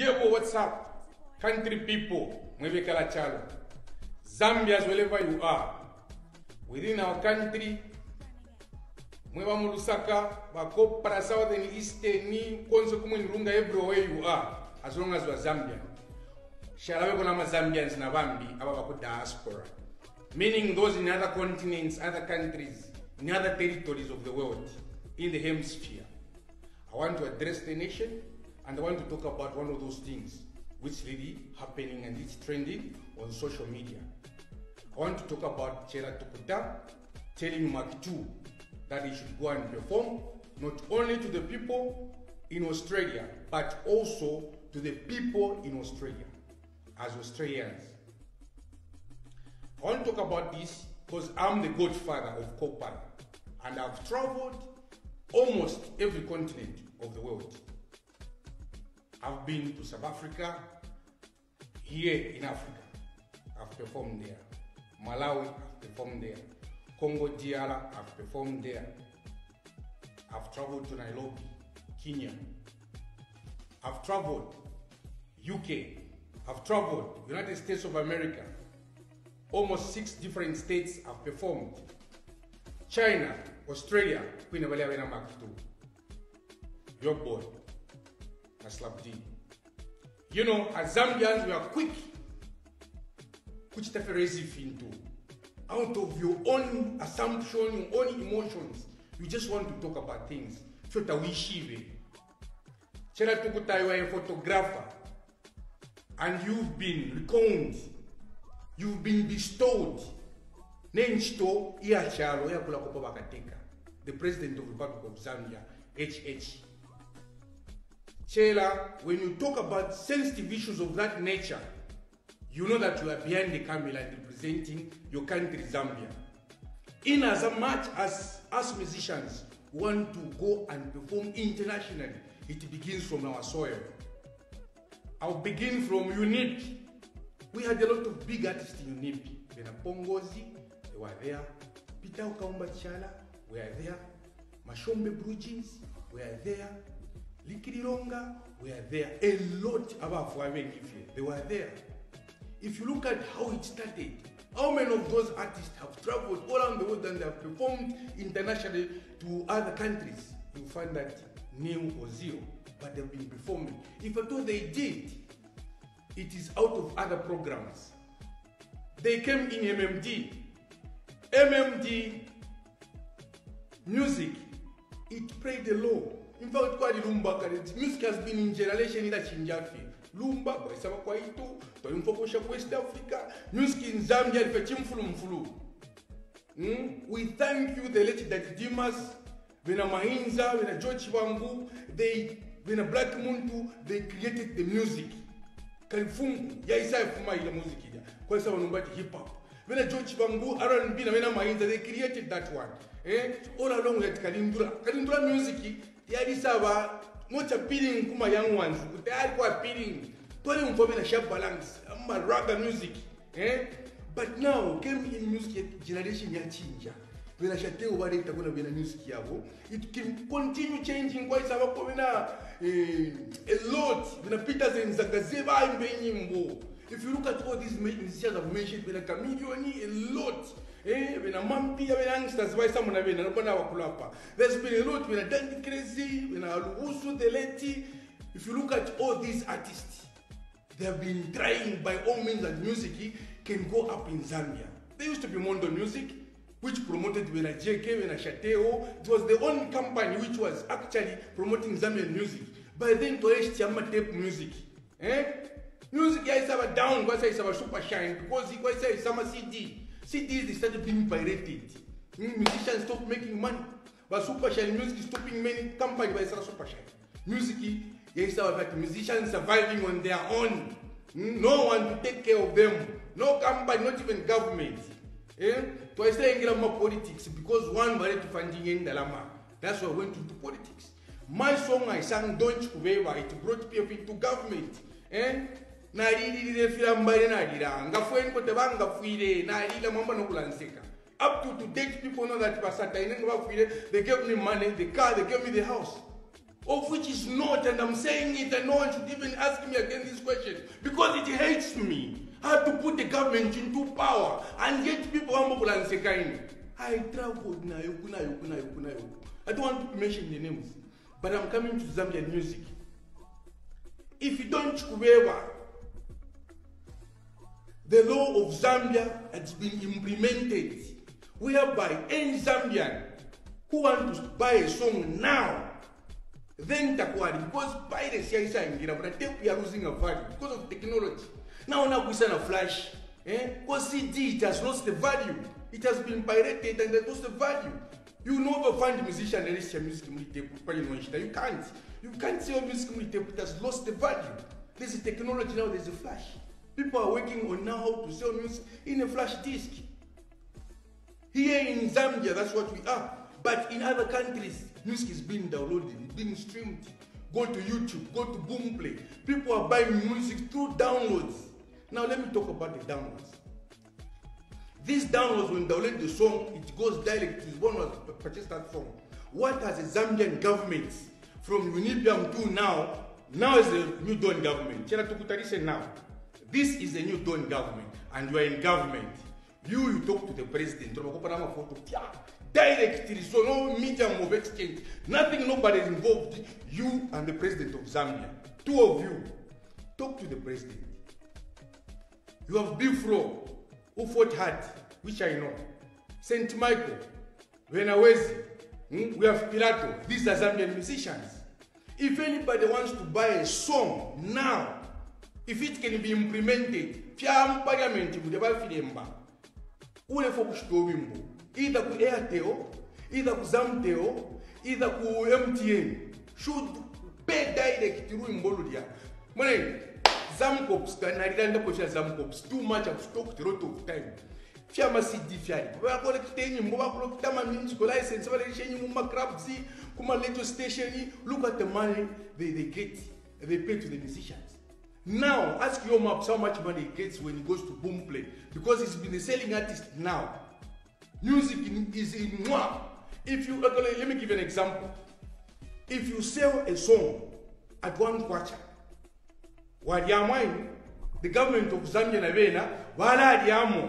Yebo, what's up? Country people, Mwevekala Chalo. Zambians, wherever you are. Within our country, mweva mulusaka, bakopara southern eastern konse kumwenirunga everywhere you are as long as you are zambian na bambi aba bako diaspora meaning those in other continents other countries in other territories of the world in the hemisphere i want to address the nation and i want to talk about one of those things which really happening and it's trending on social media i want to talk about Chellah Tukuta telling Macky 2 that he should go and perform not only to the people in Australia, but also to the people in Australia as Australians. I want to talk about this because I'm the godfather of Kopara and I've traveled almost every continent of the world. I've been to South Africa, here in Africa, I've performed there. Malawi, I've performed there. Congo DR, I've performed there. I've traveled to Nairobi, Kenya. I've traveled UK. I've traveled United States of America. Almost six different states I've performed. China, Australia, Queen. Your boy, Maslap D. You know, as Zambians, we are quick. Which Kuchitaferezi fintu out of your own assumption, your own emotions, you just want to talk about things. Chota wishive. Chellah Tukuta you are a photographer and you've been recowned, you've been bestowed. Nenchito iya ya kula kopa bakateka. The president of the Republic of Zambia, HH. Chellah, when you talk about sensitive issues of that nature, you know that you are behind the camera and representing your country, Zambia. In as much as us musicians want to go and perform internationally, it begins from our soil. I'll begin from UNIP. We had a lot of big artists in UNIP. Bena Paul Ngozi, they were there. Peter Okaumba Chala, we are there. Mashombe Blue Jeans, we are there. Likirilonga, we are there. A lot about above they were there. If you look at how it started, how many of those artists have traveled all around the world and they have performed internationally to other countries? You find that nil or zero, but they've been performing. If at all they did, it is out of other programs. They came in MMD. MMD music, it played a role. In fact, quite Lumba, music has been in generation ila Chinjafi. lumba kwaisaba kwaitu twalimfokosha ku west africa. Music in zambia life chimfulumfulu mm? we thank you the late that dimas vena mahinza vena george wangu they vena black muntu they created the music. Kalifungu yaisayafuma ile music ija. Kwaisa vanhu vati hip hop. Vena george wangu rnb na vena mahinza they created that one. Eh? all along that kalindula. Kalindula music yalisava not appealing kuma young ones are quite appealing tole mfome na sharp balance ama raga music eh? But now came in music generation ya chinja. Vena shateo baleta kuna vena music yavo it can continue changing kwa isaba kwa vena eh, a lot. Vena Peters and Zagaze baimbe nyimbo. If you look at all these musicians I've mentioned vena Chameleone a lot eh vena mampia vena youngsters vaisamuna vena nobona wakulapa there's been a lot vena Dandy Crazy Lubusu the late if you look at all these artists they have been trying by all means that music can go up in Zambia there used to be Mondo Music which promoted Vena JK, Vena Shateo. It was the only company which was actually promoting Zambian music. By then, Toesh Chama tape music. Eh? Music is about down, because it's about super shine, because it is summer CD. CDs they started being pirated. Musicians stopped making money. But super shine music stopping many companies by super shine. Music is about musicians surviving on their own. Mm, no one to take care of them. No company, not even government. Eh? twaisayingira mu politics because one wanted to funding in Dalama. That's why I went into politics. My song I sang Don't Kubeba, it brought people into government. Eh? Nalililile fila mbali nalila ngafweni kote bangafwile nalila mwamba nokulanseka up to to date people know that basata inenga bafwile they gave me money the car they gave me the house of which is not, and I'm saying it, and no one should even ask me again this question because it hates me. How to put the government into power and yet people are Sekaini. I traveled nayo, kunayo, kunayo, kunayo. I don't want to mention the names, but I'm coming to Zambian music. If you don't kuwewa, the law of Zambia has been implemented. Whereby any Zambian who wants to buy a song now then takwari because piracy yaisaingira but tape are losing a value because of technology. Now nakuisa na flash eh? Because cd it has lost the value. It has been pirated and it lost the value. You never find musician release your music you can't. You can't sell music muri tape it has lost the value. There's a technology now there's a flash people are working on now how to sell music in a flash disk. Here in zambia that's what we are. But in other countries music is being downloaded being streamed. Go to youtube go to boomplay. People are buying music through downloads. Now let me talk about the downloads. These downloads when download the song it goes direct to one was purchase that song. What has the zambian government from unibiam to now? Now is the new dawn government. Now this is a new dawn government. And you are in government. You you talk to the president. Directly so no medium of exchange. Nothing nobody is involved. You and the president of zambia. Two of you. Talk to the president. You have B Flow who fought hard which i know. St michael venawezi hmm? we have pilato. These are zambian musicians. If anybody wants to buy a song now if it can be implemented pya parliament bude bafilemba ulefo kushika wimbo either ku airtel either ku zamtel either ku mtn should pay direct lwimbo lulya mwanene zamcops kanalilandakocha zamcops too much i've talked a lot of time. Fyama cd fyali bakolekita enyimbo bakolekita mamusical license balekisha enyimbo mumaclubs kumaleto station look at the money they, they get they pay to the musicians now ask Yo Maps how much money he gets when he goes to boom play. Because he's been a selling artist now. Music in, is in mwah. if you okay, let me give you an example. If you sell a song at one kwacha walyamwaini the government of zambia na bena balalyamo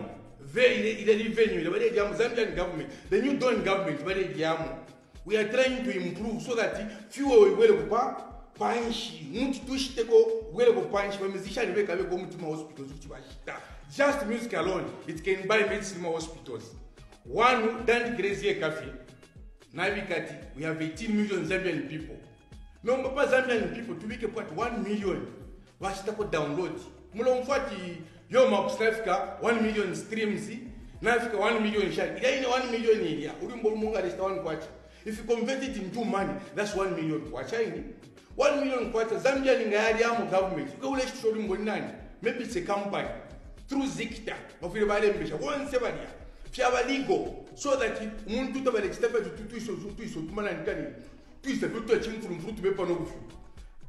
ile revenue balelyamo zambian government. The new dawn government balelyamo we are trying to improve so that fewer webwele kupa panshi muti tushiteko just music alone it can buy medicine hospitals. One dandi crazy cafe. Navikati we have 18 million zambian people. Nomba pa zambian people tubike pati 1 million. Vachitako download? Mulomfati yo maps nafika 1 million streams. Nafika 1 million shari ilaine 1 million ilya ulimbo lumungalista 1 kwacha if you convert it into money that's 1 million. Kwachaini 1 million kwacha zambia lingayaliamo government ukaule chitoli mboni nani maybe it's a company through zikta bafire balembesha bonse balya fyabaligo so that umuntu utabale chitafetu tuiso tumananikanini tuisa tutua chimfulumfulu tubepano kufu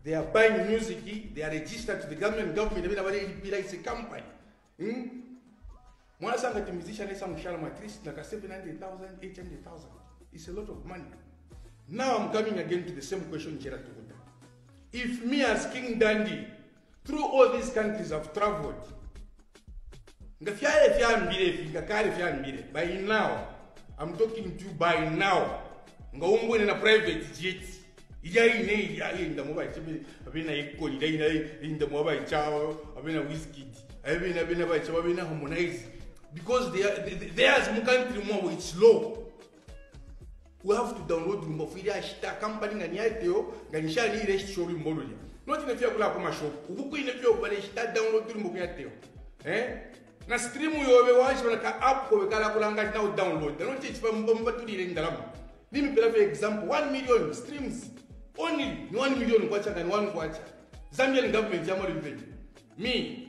they are buying music they are registered to the government government abena balelipira it's a company hmm? mwanasanga ti musician esa mshala at least like 700000 800000 it's a lot of money now i'm coming again to the same question chera tukuta if me as king dandy through all these countries i've traveled by now i'm talking to you by now nga umbwene na private jet ijaine iyayenda muba chibe abena ikoni ida inda muba ichao abena whiskey abena abena ba ichao abena harmonize. Because they are they, theirs mu country mo it's low have to download lumba fili ashita company ngani yateo ngani shali ile show lumbolo ya not ine fya kula kuma shop ubuku ine fya kubale shita download lumbo yateo eh? Na stream yobe washi bana ka app ko kala kulanga na download. No teach ba mbamba tulire ndalama limi pela for example 1 million streams. Only ni 1 million kwacha ngani 1 kwacha zambian government ya mori revenue me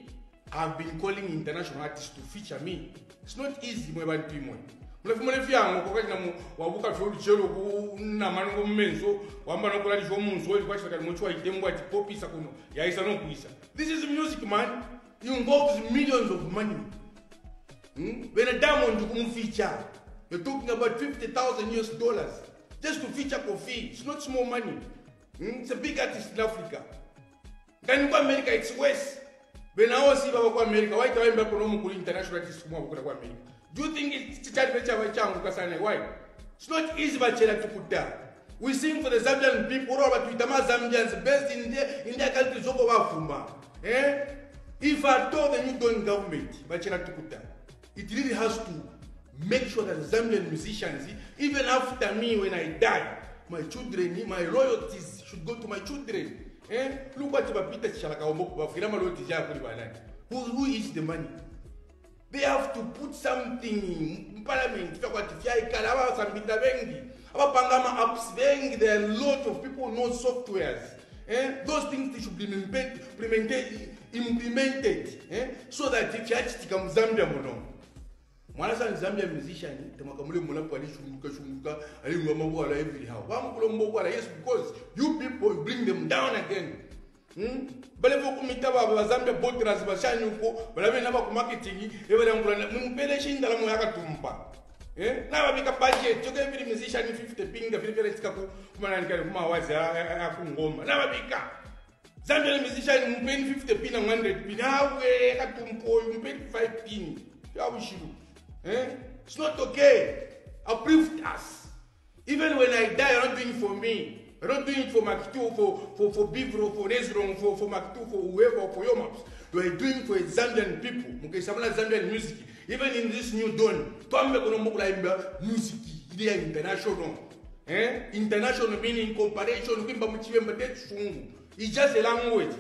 i've been calling international artists to feature me. It's not easy mwe bantu imwe mulefumule fyango kokati namu wabuka fyolu chelo ku namango mmenso wamba nokulali cho munso weli kwachita kali mochi waitembwa ati popisa kuno yaisa nokuisa this is music man. It involves millions of money. Hmm? when a diamond kumfeature you're talking about 50000 us dollars. Just to feature coffee it's not small money. Mm, it's a big artist in Africa. Ngani kwa America it's worse. Benawo si baba kwa America, why tawemba kono mukuli international artist kumwa kukula kwa America. Do you think it's chichari chava changu kasane? Why? It's not easy bachela tukuta. We sing for the Zambian people, all about Tama Zambians based in their in their country zoko bafuma. Eh? If I told the new Dawn government, bachela tukuta, it really has to make sure that Zambian musicians, even after me when I die, my children, my royalties should go to my children. Eh? Look what Peter Chalakaomoko, royalties who, who is the money? They have to put something in parliament. Fakwati fyaikala abasambita bengi. Abapanga ama-apps bengi there are a lot of people know softwares eh? those things they should be implemented, implemented eh? so that fyachitika mu zambia muno mwana sani zambia musician temakamule mulapo alishunguka shunguka alingwa mabwala every how bamukula mbogwala yes because you people bring them down again Hmm? bale vokumita baba bazambia botras bashanyuko balabe naba ku marketing ebalangula mumpele shindala mu yakatumpa eh? Naba bika budget toke every musician 50 pinga vile vile tika ku kumanani kale kuma wazi akungoma naba bika. Zambia musician mumpeni 50 pin 100 pin awe katumpo mumpeni 5 pin yabushiru eh? It's not okay. Approved us. Even when i die you're not doing for me You're not doing it for Macky 2, for, for, for B Flow, for Nesron, for, for Macky 2, for whoever, for Yo Maps. You are doing for Zambian people. Mukaisamala Zambian music. Even in this new dawn, Tombe Konomokula Imba music. It is international. Eh? International meaning comparison, Kimba Muchimba Sungu. It's just a language.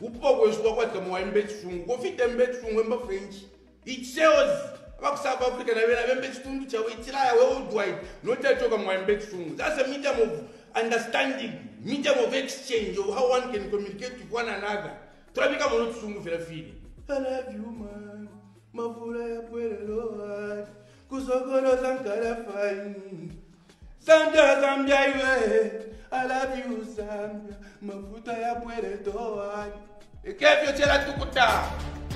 Upo kweswa kwa kama waimbe Sungu. Kofite mbe Sungu emba French. It sells. Baku South Africa na vena bembe Sungu chawe itilaya worldwide. Not a choka mwaimbe Sungu. That's a medium of understanding, medium of exchange of how one can communicate with one another. Tulabika mono tusungu vile vile. I love you man, mavula ya pwele kusokolo zankala fine. Zambia, Zambia iwe, I love you Zambia, mafuta ya pwele hai. Ikevyo chela tukuta.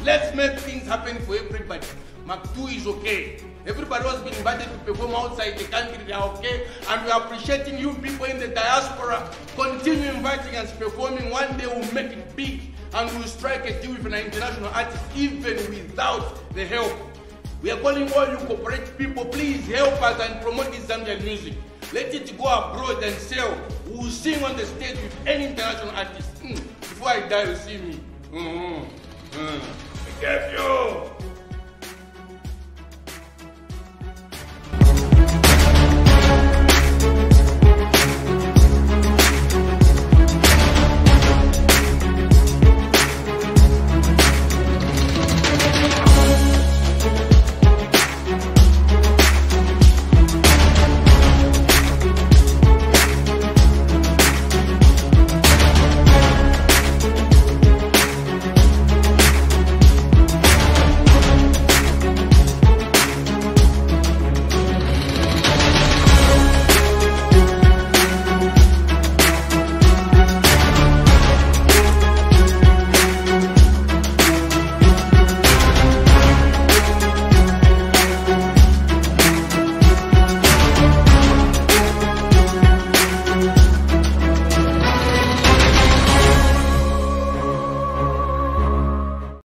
Let's make things happen for everybody. Mac2 is okay. Everybody was being invited to perform outside the country, they are okay. And we are appreciating you people in the diaspora. Continue inviting us performing. One day we'll make it big and we'll strike a deal with an international artist even without the help. We are calling all you corporate people, please help us and promote this Zambian music. Let it go abroad and sell. We'll sing on the stage with any international artist. Mm. Before I die, you see me. Mm-hmm. Mm. Be careful.